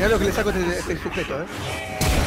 Mirá lo que le saco a este, este sujeto, eh.